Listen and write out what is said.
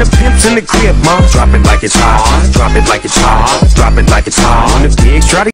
The pimps in the crib, mom. Drop it like it's hot. Drop it like it's hot. Drop it like it's hot. When the pigs try to